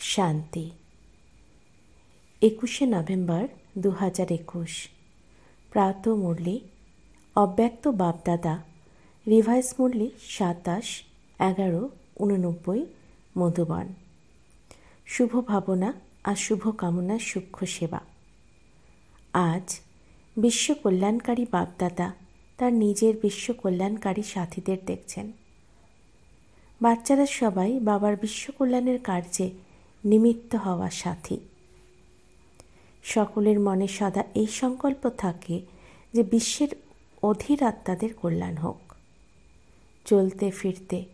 শান্তি। একুশে নভেম্বর দু হাজার একুশ। প্রাত মুরলি, অব্যক্ত বাপদাদা, রিভাইস মুরলি সাতাশ, এগারো উননব্বই মধুবন। শুভ ভাবনা আর শুভ কামনার সূক্ষ্ম সেবা। আজ বিশ্ব কল্যাণকারী বাপদাদা তার নিজের বিশ্ব কল্যাণকারী সাথীদের দেখছেন। বাচ্চারা সবাই বাবার বিশ্ব কল্যাণের কার্যে নিমিত্ত হওয়া সাথী। সকলের মনে সদা এই সংকল্প থাকে যে বিশ্বের অধীর আত্মাদের কল্যাণ হোক। চলতে ফিরতে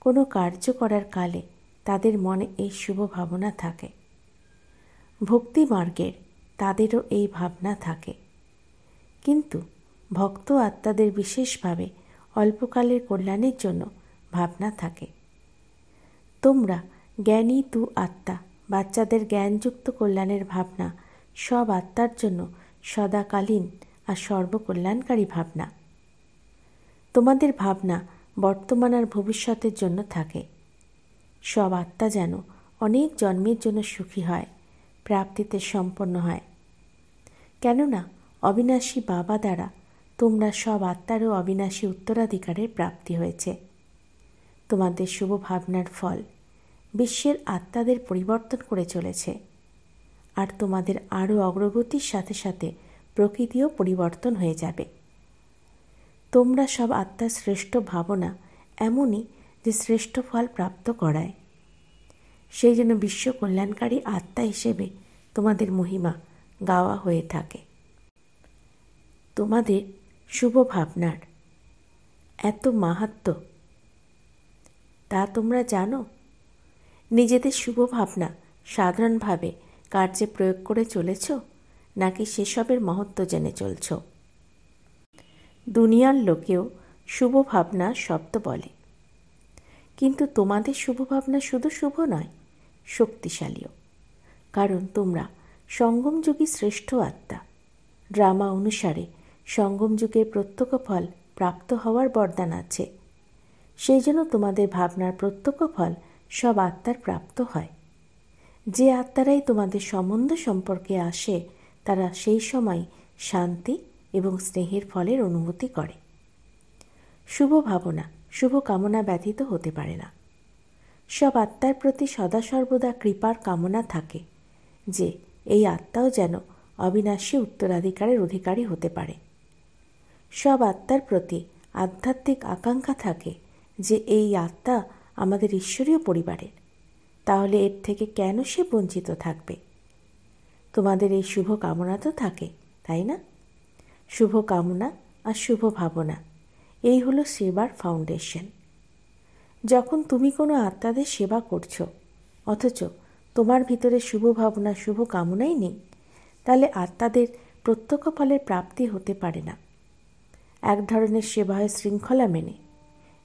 কোনো কার্য করার কালে তাদের মনে এই শুভ ভাবনা থাকে। ভক্তি মার্গের তাদেরও এই ভাবনা থাকে। কিন্তু ভক্ত আত্মাদের বিশেষভাবে অল্পকালের কল্যাণের জন্য ভাবনা থাকে। তোমরা জ্ঞানী তু আত্মা। বাচ্চাদের জ্ঞানযুক্ত কল্যাণের ভাবনা, সব আত্মার জন্য সদাকালীন আর সর্বকল্যাণকারী ভাবনা। তোমাদের ভাবনা বর্তমান আর ভবিষ্যতের জন্য থাকে। সব আত্মা যেন অনেক জন্মের জন্য সুখী হয়, প্রাপ্তিতে সম্পন্ন হয়। কেননা অবিনাশী বাবা দ্বারা তোমরা সব আত্মারও অবিনাশী উত্তরাধিকারের প্রাপ্তি হয়েছে। তোমাদের শুভ ভাবনার ফল বিশ্বের আত্মাদের পরিবর্তন করে চলেছে আর তোমাদের আরও অগ্রগতির সাথে সাথে প্রকৃতিও পরিবর্তন হয়ে যাবে। তোমরা সব আত্মার শ্রেষ্ঠ ভাবনা এমনই যে শ্রেষ্ঠ ফল প্রাপ্ত করায়। সেই জন্য বিশ্ব কল্যাণকারী আত্মা হিসেবে তোমাদের মহিমা গাওয়া হয়ে থাকে। তোমাদের শুভ ভাবনার এত মাহাত্ম তা তোমরা জানো? নিজেদের শুভ ভাবনা সাধারণভাবে কার্যে প্রয়োগ করে চলেছ, নাকি সেসবের মহত্ব জেনে চলছ? দুনিয়ার লোকেও শুভ ভাবনা শব্দ বলে। কিন্তু তোমাদের শুভ ভাবনা শুধু শুভ নয়, শক্তিশালীও। কারণ তোমরা সঙ্গমযুগী শ্রেষ্ঠ আত্মা। ড্রামা অনুসারে সঙ্গমযুগের প্রত্যক্ষ ফল প্রাপ্ত হওয়ার বরদান আছে। সেই জন্য তোমাদের ভাবনার প্রত্যক্ষ ফল সব আত্মার প্রাপ্ত হয়। যে আত্মারাই তোমাদের সম্বন্ধ সম্পর্কে আসে, তারা সেই সময় শান্তি এবং স্নেহের ফলের অনুভূতি করে। শুভ ভাবনা, শুভ কামনা ব্যতীত হতে পারে না। সব আত্মার প্রতি সদা সর্বদা কৃপার কামনা থাকে, যে এই আত্মাও যেন অবিনাশী উত্তরাধিকারের অধিকারী হতে পারে। সব আত্মার প্রতি আধ্যাত্মিক আকাঙ্ক্ষা থাকে, যে এই আত্মা আমাদের ঈশ্বরীয় পরিবারের। তাহলে এর থেকে কেন সে বঞ্চিত থাকবে? তোমাদের এই শুভ কামনা তো থাকে, তাই না? শুভ কামনা আর শুভ ভাবনা, এই হলো সেবার ফাউন্ডেশন যখন তুমি কোনো আত্মাদের সেবা করছ, অথচ তোমার ভিতরে শুভ ভাবনা, শুভ কামনাই নেই, তাহলে আত্মাদের প্রত্যক্ষ ফলের প্রাপ্তি হতে পারে না। এক ধরনের সেবা হয় শৃঙ্খলা মেনে।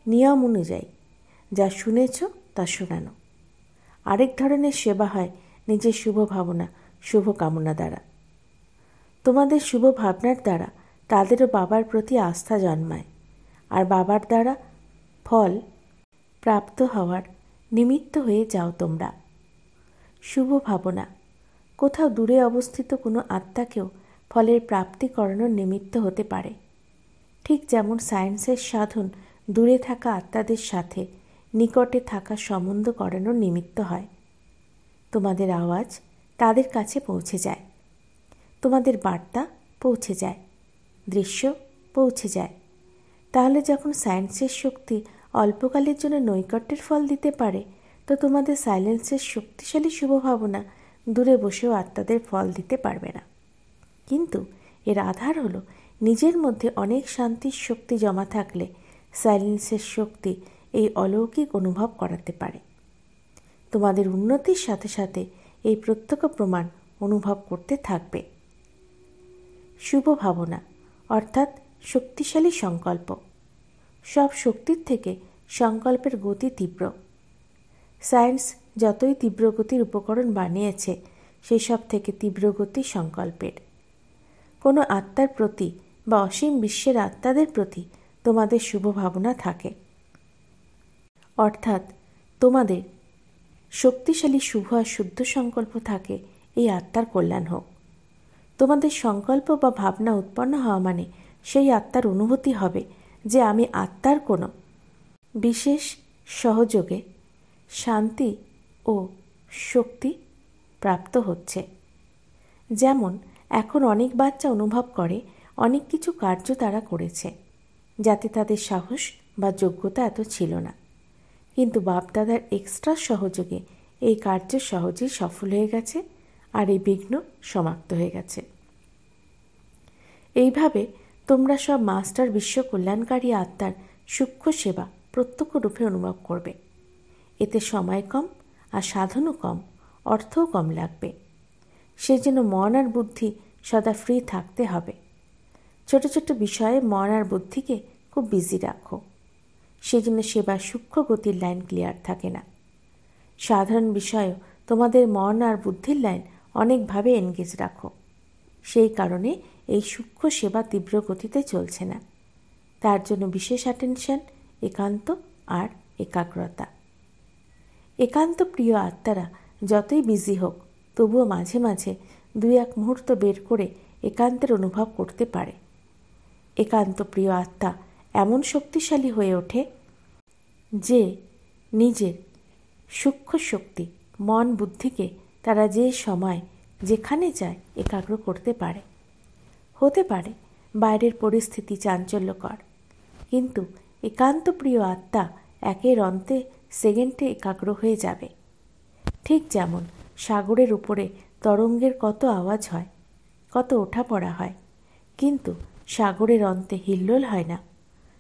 নিয়ম অনুযায়ী যা শুনেছ, তা শোনানো আরেক ধরনের সেবা হয় নিজের শুভ ভাবনা, শুভ কামনা দ্বারা। তোমাদের শুভ ভাবনার দ্বারা তাদেরও বাবার প্রতি আস্থা জন্মায়, আর বাবার দ্বারা ফল প্রাপ্ত হওয়ার নিমিত্ত হয়ে যাও তোমরা। শুভ ভাবনা, কোথাও দূরে অবস্থিত কোনো আত্মাকেও ফলের প্রাপ্তি করানোর নিমিত্ত হতে পারে। ঠিক যেমন সায়েন্সের সাধন দূরে থাকা আত্মাদের সাথে নিকটে থাকা সম্বন্ধ করানোর নিমিত্ত হয়। তোমাদের আওয়াজ তাদের কাছে পৌঁছে যায়। তোমাদের বার্তা পৌঁছে যায়। দৃশ্য পৌঁছে যায়। তাহলে যখন সায়েন্সের শক্তি অল্পকালের জন্য নৈকট্যের ফল দিতে পারে, তো তোমাদের সাইলেন্সের শক্তিশালী শুভ ভাবনা দূরে বসেও আত্মাদের ফল দিতে পারবে না। কিন্তু এর আধার হলো নিজের মধ্যে অনেক শান্তির শক্তি জমা থাকলে সাইলেন্সের শক্তি এই অলৌকিক অনুভব করাতে পারে। তোমাদের উন্নতির সাথে সাথে এই প্রত্যক্ষ প্রমাণ অনুভব করতে থাকবে। শুভ ভাবনা, অর্থাৎ শক্তিশালী সংকল্প। সব শক্তির থেকে সংকল্পের গতি তীব্র। সায়েন্স যতই তীব্র গতির উপকরণ বানিয়েছে সেসব থেকে তীব্র গতি সংকল্পের। কোনো আত্মার প্রতি বা অসীম বিশ্বের আত্মাদের প্রতি তোমাদের শুভ ভাবনা থাকে। অর্থাৎ তোমাদের শক্তিশালী শুভ আর শুদ্ধ সংকল্প থাকে এই আত্মার কল্যাণ হোক। তোমাদের সংকল্প বা ভাবনা উৎপন্ন হওয়া মানে সেই আত্মার অনুভূতি হবে যে আমি আত্মার কোনো বিশেষ সহযোগে শান্তি ও শক্তি প্রাপ্ত হচ্ছে। যেমন, এখন অনেক বাচ্চা অনুভব করে অনেক কিছু কার্য তারা করেছে, যাতে তাদের সাহস বা যোগ্যতা এত ছিল না। কিন্তু বাপদাদার এক্সট্রা সহযোগে এই কার্য সহজেই সফল হয়ে গেছে আর এই বিঘ্ন সমাপ্ত হয়ে গেছে। এইভাবে তোমরা সব মাস্টার বিশ্ব কল্যাণকারী আত্মার সূক্ষ্ম সেবা প্রত্যক্ষ রূপে অনুভব করবে। এতে সময় কম আর সাধনও কম, অর্থও কম লাগবে। সেজন্য মন আর বুদ্ধি সদা ফ্রি থাকতে হবে। ছোট ছোট বিষয়ে মন আর বুদ্ধিকে খুব বিজি রাখো। সেজন্য সেবার সূক্ষ্ম গতির লাইন ক্লিয়ার থাকে না। সাধারণ বিষয়েও তোমাদের মন আর বুদ্ধির লাইন অনেকভাবে এনগেজ রাখো। সেই কারণে এই সূক্ষ্ম সেবা তীব্র গতিতে চলছে না। তার জন্য বিশেষ অ্যাটেনশন একান্ত আর একাগ্রতা। একান্ত প্রিয় আত্মারা যতই বিজি হোক, তবুও মাঝে মাঝে দুই এক মুহূর্ত বের করে একান্তের অনুভব করতে পারে। একান্ত প্রিয় আত্মা এমন শক্তিশালী হয়ে ওঠে যে নিজের সূক্ষ্ম শক্তি, মন বুদ্ধিকে তারা যে সময়, যেখানে যায় একাগ্র করতে পারে। হতে পারে বাইরের পরিস্থিতি চাঞ্চল্যকর, কিন্তু একান্ত প্রিয় আত্মা একের অন্তে সেকেন্ডে একাগ্র হয়ে যাবে। ঠিক যেমন সাগরের উপরে তরঙ্গের কত আওয়াজ হয়, কত ওঠা পড়া হয়, কিন্তু সাগরের অন্তে হিল্লোল হয় না।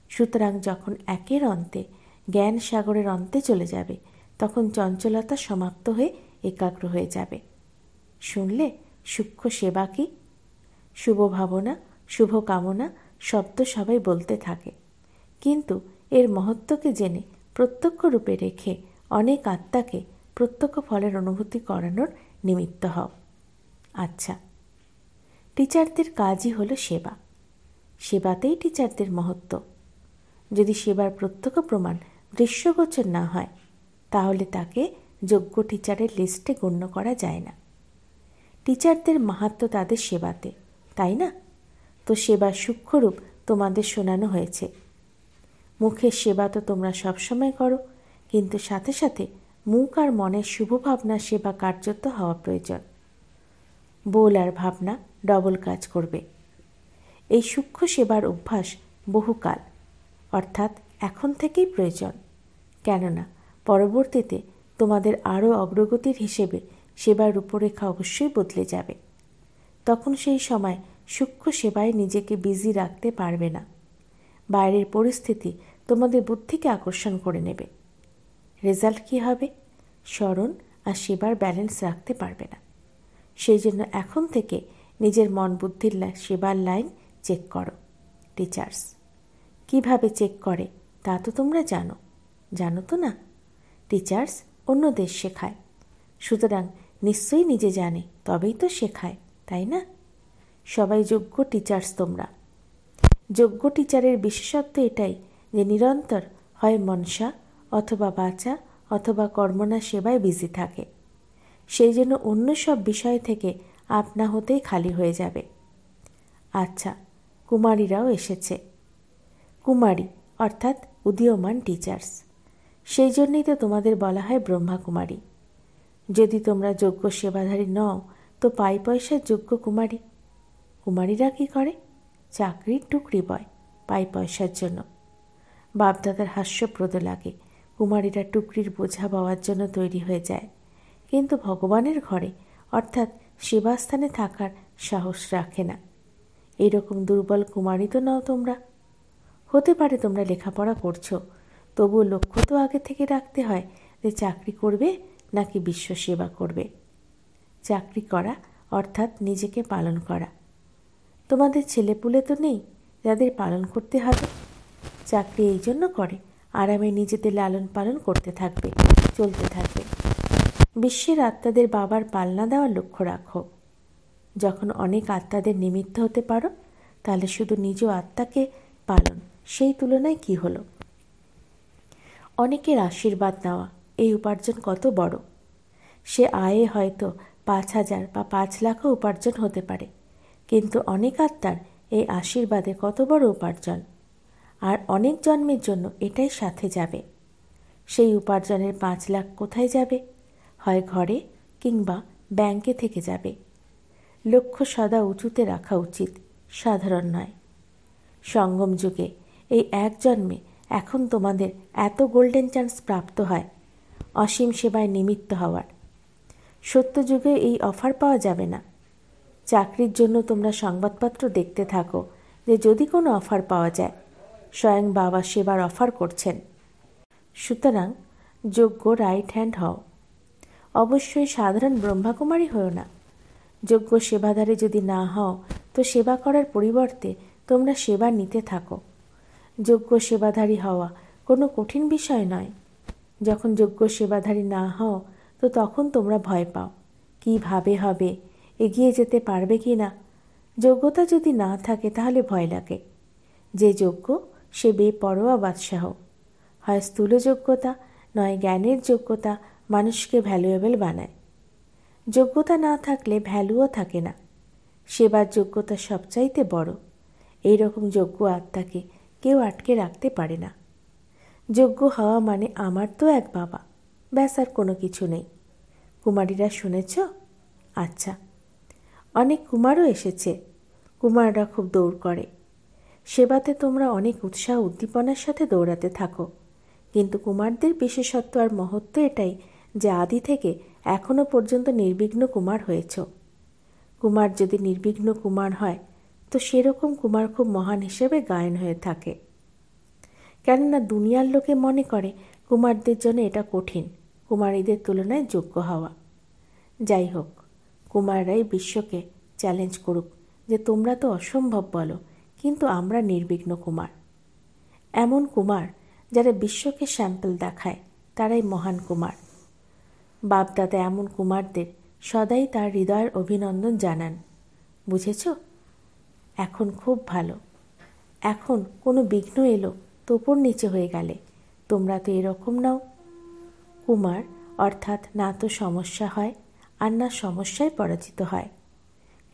সুতরাং যখন একের অন্তে জ্ঞান সাগরের অন্তে চলে যাবে, তখন চঞ্চলতা সমাপ্ত হয়ে একাগ্র হয়ে যাবে। শুনলে সূক্ষ্ম সেবা কি? শুভ ভাবনা, শুভ কামনা শব্দ সবাই বলতে থাকে। কিন্তু এর মহত্বকে জেনে প্রত্যক্ষ রূপে রেখে অনেক আত্মাকে প্রত্যক্ষ ফলের অনুভূতি করানোর নিমিত্ত হও। আচ্ছা টিচারদের কাজই হলো সেবা। সেবাতেই টিচারদের মহত্ব। যদি সেবার প্রত্যক্ষ প্রমাণ দৃশ্যগোচর না হয়, তাহলে তাকে যোগ্য টিচারের লিস্টে গণ্য করা যায় না। টিচারদের মাহাত্ম তাদের সেবাতে, তাই না? তো সেবার সূক্ষ্মরূপ তোমাদের শোনানো হয়েছে। মুখের সেবা তো তোমরা সবসময় করো, কিন্তু সাথে সাথে মুখ আর মনের শুভ ভাবনা সেবা কার্যত হওয়া প্রয়োজন। বোল আর ভাবনা ডবল কাজ করবে। এই সূক্ষ্ম সেবার অভ্যাস বহুকাল অর্থাৎ এখন থেকেই প্রয়োজন। কেননা, পরবর্তীতে তোমাদের আরও অগ্রগতির হিসেবে সেবার রূপরেখা অবশ্যই বদলে যাবে। তখন সেই সময় সূক্ষ্ম সেবায় নিজেকে বিজি রাখতে পারবে না। বাইরের পরিস্থিতি তোমাদের বুদ্ধিকে আকর্ষণ করে নেবে। রেজাল্ট কী হবে? স্মরণ আর সেবার ব্যালেন্স রাখতে পারবে না। সেই জন্য এখন থেকে নিজের মন বুদ্ধির সেবার লাইন চেক করো, টিচার্স। কীভাবে চেক করে, তা তো তোমরা জানো। জানো তো না? টিচার্স অন্যদের শেখায়। সুতরাং নিশ্চয়ই নিজে জানে, তবেই তো শেখায়, তাই না? সবাই যোগ্য টিচার্স তোমরা। যোগ্য টিচারের বিশেষত্ব এটাই যে নিরন্তর হয় মনসা অথবা বাঁচা অথবা কর্মনা সেবায় বিজি থাকে। সেই জন্য অন্য সব বিষয় থেকে আপনা হতেই খালি হয়ে যাবে। আচ্ছা কুমারীরাও এসেছে। কুমারী, অর্থাৎ উদীয়মান টিচার্স সেই জন্যই তো তোমাদের বলা হয় ব্রহ্মা কুমারী। যদি তোমরা যোগ্য সেবাধারী নও, তো পাই পয়সার যোগ্য কুমারী। কুমারীরা কী করে? চাকরির টুকরি বয় পাই পয়সার জন্য। বাপদাদার হাস্যপ্রদ লাগে, কুমারীরা টুকরির বোঝা পাওয়ার জন্য তৈরি হয়ে যায়। কিন্তু ভগবানের ঘরে, অর্থাৎ সেবাস্থানে থাকার সাহস রাখে না। এরকম দুর্বল কুমারী তো নাও তোমরা। হতে পারে তোমরা লেখাপড়া করছ। তবুও লক্ষ্য তো আগে থেকে রাখতে হয় যে চাকরি করবে নাকি বিশ্ব সেবা করবে। চাকরি করা অর্থাৎ নিজেকে পালন করা। তোমাদের ছেলেপুলে তো নেই যাদের পালন করতে হবে। চাকরি এই জন্য করে, আরামে নিজেদের লালন পালন করতে থাকবে, চলতে থাকবে। বিশ্বের আত্মাদের বাবার পালনা দেওয়ার লক্ষ্য রাখো। যখন অনেক আত্মাদের নিমিত্ত হতে পারো, তাহলে শুধু নিজ আত্মাকে পালন। সেই তুলনায় কি হলো? অনেকের আশীর্বাদ নেওয়া এই উপার্জন কত বড়? সে আয়ে হয়তো পাঁচ হাজার বা পাঁচ লাখও উপার্জন হতে পারে, কিন্তু অনেক আত্মার এই আশীর্বাদে কত বড় উপার্জন? আর অনেক জন্মের জন্য এটাই সাথে যাবে। সেই উপার্জনের পাঁচ লাখ কোথায় যাবে? হয় ঘরে কিংবা ব্যাংকে থেকে যাবে। লক্ষ্য সদা উঁচুতে রাখা উচিত, সাধারণ নয়। সঙ্গম যুগে এই এক জন্মে এখন তোমাদের এত গোল্ডেন চান্স প্রাপ্ত হয়। অসীম সেবায় নিমিত্ত হওয়ার। সত্য যুগে এই অফার পাওয়া যাবে না। চাকরির জন্য তোমরা সংবাদপত্র দেখতে থাকো যে যদি কোনো অফার পাওয়া যায়, স্বয়ং বাবা সেবার অফার করছেন। সুতরাং যোগ্য রাইট হ্যান্ড হও। অবশ্যই সাধারণ ব্রহ্মাকুমারী হও না। যোগ্য সেবাধারী যদি না হও, তো সেবা করার পরিবর্তে তোমরা সেবা নিতে থাকো। যোগ্য সেবাধারী হওয়া কোনো কঠিন বিষয় নয়। যখন যোগ্য সেবাধারী না হও, তো তখন তোমরা ভয় পাও। কীভাবে হবে? এগিয়ে যেতে পারবে কি না? যোগ্যতা যদি না থাকে, তাহলে ভয় লাগে। যে যোগ্য, সে বেপরোয়া বাদশাহ। হয় স্থূল যোগ্যতা, নয় জ্ঞানের যোগ্যতা, মানুষকে ভ্যালুয়েবল বানায়। যোগ্যতা না থাকলে ভ্যালুও থাকে না। সেবার যোগ্যতা সবচাইতে বড়। এই রকম যোগ্য আত্মাকে কেউ আটকে রাখতে পারে না। যোগ্য হওয়া মানে আমার তো এক বাবা। ব্যাস, আর কোনো কিছু নেই। কুমারীরা শুনেছ? আচ্ছা। অনেক কুমারও এসেছে। কুমাররা খুব দৌড় করে। সেবাতে তোমরা অনেক উৎসাহ উদ্দীপনার সাথে দৌড়াতে থাকো। কিন্তু কুমারদের বিশেষত্ব আর মহত্ব এটাই যে আদি থেকে এখনও পর্যন্ত নির্বিঘ্ন কুমার হয়েছ। কুমার যদি নির্বিঘ্ন কুমার হয় তো সেরকম কুমার খুব মহান হিসেবে গায়ন হয়ে থাকে। কেননা দুনিয়ার লোকে মনে করে কুমারদের জন্য এটা কঠিন, কুমারীদের তুলনায় যোগ্য হওয়া। যাই হোক, কুমাররাই বিশ্বকে চ্যালেঞ্জ করুক যে তোমরা তো অসম্ভব বলো, কিন্তু আমরা নির্বিঘ্ন কুমার। এমন কুমার যারা বিশ্বকে স্যাম্পল দেখায়, তারাই মহান কুমার। বাপদাদা এমন কুমারদের সদাই তার হৃদয়ের অভিনন্দন জানান। বুঝেছ? এখন খুব ভালো। এখন কোনো বিঘ্ন এলো, তোপর নিচে হয়ে গেলে। তোমরা তো এরকম নাও। কুমার, অর্থাৎ না তো সমস্যা হয়, আর না সমস্যায় পরাজিত হয়।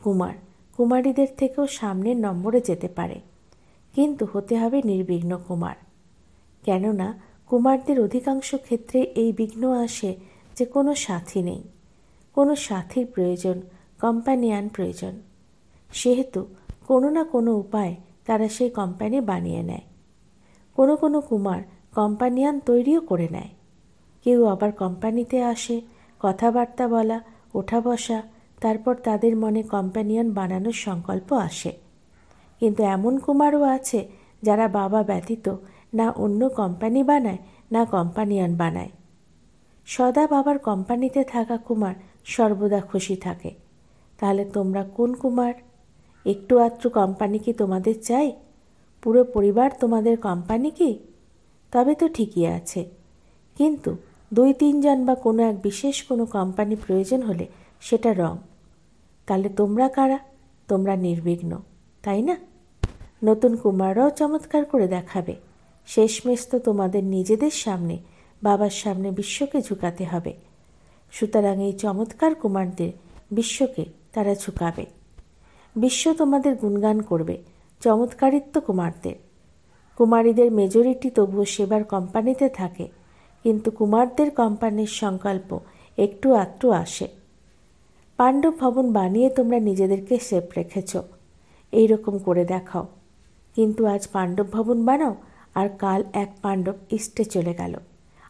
কুমার, কুমারীদের থেকেও সামনের নম্বরে যেতে পারে। কিন্তু হতে হবে নির্বিঘ্ন কুমার। কেননা, কুমারদের অধিকাংশ ক্ষেত্রে এই বিঘ্ন আসে যে কোনো সাথী নেই। কোনো সাথীর প্রয়োজন কোম্পানিয়ান প্রয়োজন। সেহেতু কোনো না কোনো উপায় তারা সেই কোম্পানি বানিয়ে নেয়। কোনো কোনো কুমার কোম্পানিয়ান তৈরিও করে নেয়। কেউ আবার কোম্পানিতে আসে, কথাবার্তা বলা, ওঠা বসা, তারপর তাদের মনে কোম্পানিয়ান বানানোর সংকল্প আসে। কিন্তু এমন কুমারও আছে যারা বাবা ব্যতীত না অন্য কোম্পানি বানায়, না কোম্পানিয়ান বানায়। সদা বাবার কোম্পানিতে থাকা কুমার সর্বদা খুশি থাকে। তাহলে তোমরা কোন কুমার? একটু আত্রু কোম্পানি কি তোমাদের চাই? পুরো পরিবার তোমাদের কোম্পানি কি? তবে তো ঠিকই আছে। কিন্তু দুই তিনজন বা কোনো এক বিশেষ কোনো কোম্পানি প্রয়োজন হলে সেটা রং। তাহলে তোমরা কারা? তোমরা নির্বিঘ্ন, তাই না? নতুন কুমাররাও চমৎকার করে দেখাবে। শেষমেশ তো তোমাদের নিজেদের সামনে, বাবার সামনে বিশ্বকে ঝুঁকাতে হবে। সুতরাং এই চমৎকার কুমারদের বিশ্বকে তারা ঝুঁকাবে। বিশ্ব তোমাদের গুণগান করবে, চমৎকারিত্ব কুমারদের। কুমারীদের মেজরিটি তবুও সেবার কোম্পানিতে থাকে, কিন্তু কুমারদের কোম্পানির সংকল্প একটু আধটু আসে। পাণ্ডব ভবন বানিয়ে তোমরা নিজেদেরকে সেফ রেখেছ, এইরকম করে দেখাও। কিন্তু আজ পাণ্ডব ভবন বানাও, আর কাল এক পাণ্ডব ইস্টে চলে গেল,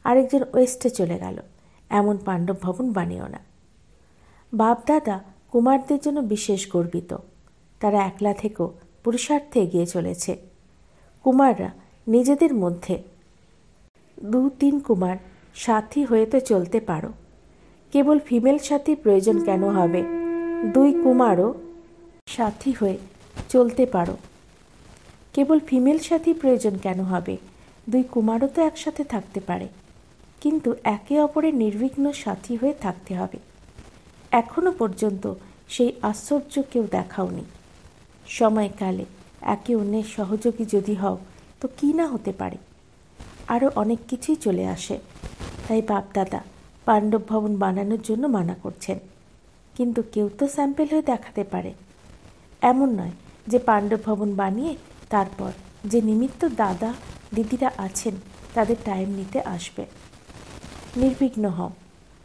আরেকজন ওয়েস্টে চলে গেল, এমন পাণ্ডব ভবন বানিও না। বাপদাদা কুমারদের জন্য বিশেষ গর্বিত। তারা একলা থেকেও পুরুষার্থে এগিয়ে চলেছে। কুমাররা নিজেদের মধ্যে। দু তিন কুমার সাথী হয়ে তো চলতে পারো। কেবল ফিমেল সাথী প্রয়োজন কেন হবে? দুই কুমারও সাথী হয়ে চলতে পারো। কেবল ফিমেল সাথী প্রয়োজন কেন হবে? দুই কুমারও তো একসাথে থাকতে পারে। কিন্তু একে অপরের নির্বিঘ্ন সাথী হয়ে থাকতে হবে। এখনও পর্যন্ত সেই আশ্চর্য কেউ দেখাওনি। সময়কালে একে অন্যের সহযোগী যদি হও, তো কী না হতে পারে? আরও অনেক কিছুই চলে আসে। তাই বাপদাদা পাণ্ডব ভবন বানানোর জন্য মানা করছেন। কিন্তু কেউ তো স্যাম্পেল হয়ে দেখাতে পারে। এমন নয় যে পাণ্ডব ভবন বানিয়ে তারপর যে নিমিত্ত দাদা, দিদিরা আছেন, তাদের টাইম নিতে আসবে। নির্বিঘ্ন হও।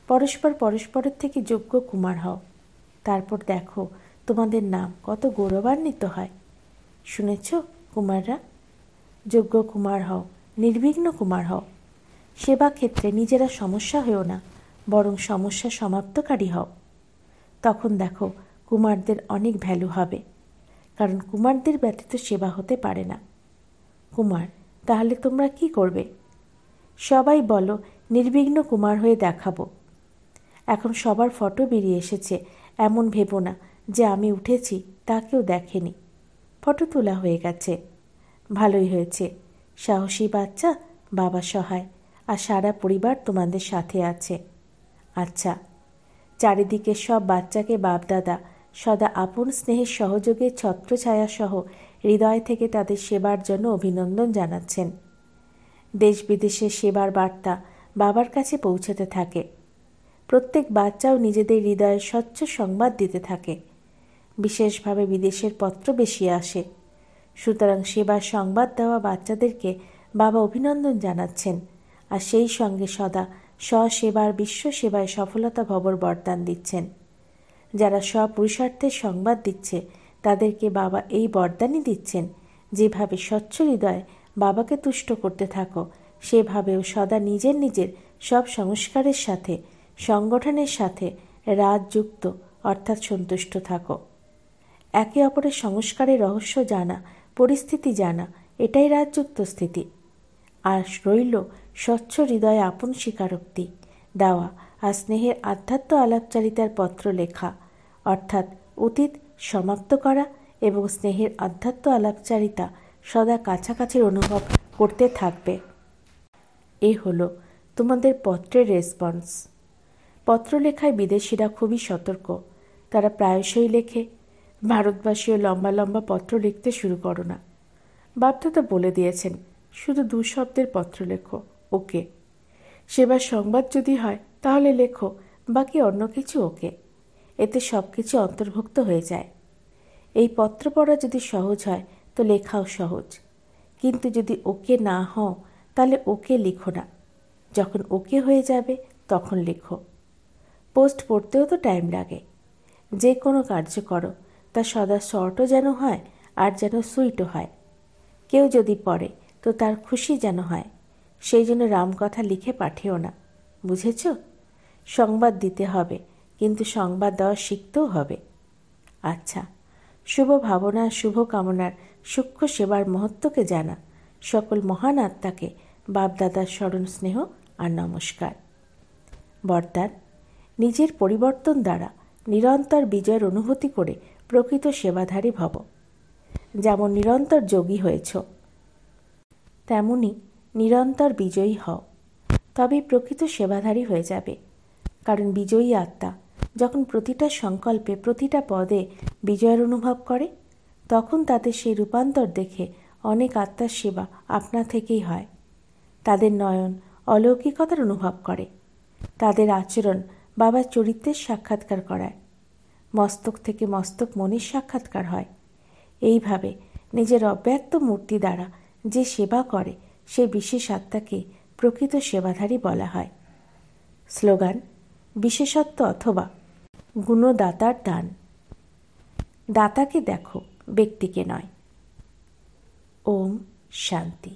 পরস্পর পরস্পরের থেকে যোগ্য কুমার হও। তারপর দেখো তোমাদের নাম কত গৌরবান্বিত হয়। শুনেছ, কুমাররা? যোগ্য কুমার হও, নির্বিঘ্ন কুমার হও। সেবা ক্ষেত্রে নিজেরা সমস্যা হয়েও না, বরং সমস্যা সমাপ্তকারী হও। তখন দেখো, কুমারদের অনেক ভ্যালু হবে, কারণ কুমারদের ব্যতীত সেবা হতে পারে না। কুমার, তাহলে তোমরা কি করবে? সবাই বলো, নির্বিঘ্ন কুমার হয়ে দেখাবো। এখন সবার ফটো বেরিয়ে এসেছে, এমন ভেবো না যে আমি উঠেছি, তা কেউ দেখেনি। ফটো তোলা হয়ে গেছে। ভালোই হয়েছে। সাহসী বাচ্চা বাবা সহায়। আর সারা পরিবার তোমাদের সাথে আছে। আচ্ছা চারিদিকে সব বাচ্চাকে বাপদাদা, সদা আপন স্নেহের সহযোগে ছত্রছায়াসহ হৃদয় থেকে তাদের সেবার জন্য অভিনন্দন জানাচ্ছেন। দেশ বিদেশের সেবার বার্তা বাবার কাছে পৌঁছতে থাকে। প্রত্যেক বাচ্চাও নিজেদের হৃদয়ে স্বচ্ছ সংবাদ দিতে থাকে। বিশেষভাবে বিদেশের পত্র বেশি আসে। সুতরাং সেবার সংবাদ দেওয়া বাচ্চাদেরকে বাবা অভিনন্দন জানাচ্ছেন আর সেই সঙ্গে সদা স্বসেবার বিশ্ব সেবায় সফলতা ভবর বরদান দিচ্ছেন। যারা স্বপুরুষার্থের সংবাদ দিচ্ছে, তাদেরকে বাবা এই বরদানই দিচ্ছেন, যেভাবে স্বচ্ছ হৃদয় বাবাকে তুষ্ট করতে থাকো, সেভাবেও সদা নিজের নিজের সব সংস্কারের সাথে, সংগঠনের সাথে রাজযুক্ত অর্থাৎ সন্তুষ্ট থাকো। একে অপরের সংস্কারের রহস্য জানা, পরিস্থিতি জানা, এটাই রাজযুক্ত স্থিতি। আর রইল স্বচ্ছ হৃদয়ে আপন স্বীকারোক্তি, দেওয়া আর স্নেহের আধ্যাত্ম আলাপচারিতার পত্র লেখা অর্থাৎ অতীত সমাপ্ত করা এবং স্নেহের আধ্যাত্ম আলাপচারিতা সদা কাছাকাছির অনুভব করতে থাকবে। এ হলো তোমাদের পত্রের রেসপন্স। পত্র লেখায় বিদেশিরা খুবই সতর্ক। তারা প্রায়শই লেখে ভারতবাসীও লম্বা লম্বা পত্র লিখতে শুরু করো না। বাধ্যতা বলে দিয়েছেন, শুধু দু শব্দের পত্র লেখো, ওকে। সেবার সংবাদ যদি হয়, তাহলে লেখো, বাকি অন্য কিছু ওকে। এতে সব কিছু অন্তর্ভুক্ত হয়ে যায়। এই পত্র পড়া যদি সহজ হয়, তো লেখাও সহজ। কিন্তু যদি ওকে না হও, তাহলে ওকে লিখো না। যখন ওকে হয়ে যাবে, তখন লেখো। পোস্ট পড়তেও তো টাইম লাগে। যে কোনো কার্য করো তা সদা শর্টও যেন হয় আর যেন সুইটও হয়। কেউ যদি পড়ে, তো তার খুশি যেন হয়। সেই জন্য রামকথা লিখে পাঠিও না, বুঝেছ? সংবাদ দিতে হবে, কিন্তু সংবাদ দেওয়া শিখতেও হবে। আচ্ছা শুভ ভাবনা, শুভ কামনার সূক্ষ্ম সেবার মহত্বকে জানা। সকল মহান আত্মাকে বাপদাদার স্মরণ স্নেহ আর নমস্কার। বরদান নিজের পরিবর্তন দ্বারা নিরন্তর বিজয়ের অনুভূতি করে প্রকৃত সেবাধারী ভব। যেমন নিরন্তর যোগী হয়েছ, তেমনি নিরন্তর বিজয়ী হও। তবেই প্রকৃত সেবাধারী হয়ে যাবে, কারণ বিজয়ী আত্মা যখন প্রতিটা সংকল্পে, প্রতিটা পদে বিজয়ের অনুভব করে, তখন তাদের সেই রূপান্তর দেখে অনেক আত্মার সেবা আপনা থেকেই হয়। তাদের নয়ন অলৌকিকতার অনুভব করে। তাদের আচরণ বাবার চরিত্রের সাক্ষাৎকার করায়। মস্তক থেকে মস্তক মনের সাক্ষাৎকার হয়। এইভাবে নিজের অব্যক্ত মূর্তি দ্বারা যে সেবা করে, সে বিশেষ আত্মাকে প্রকৃত সেবাধারী বলা হয়। স্লোগান, বিশেষত্ব অথবা গুণদাতার দান। দাতাকে দেখো, ব্যক্তিকে নয়। ওম শান্তি।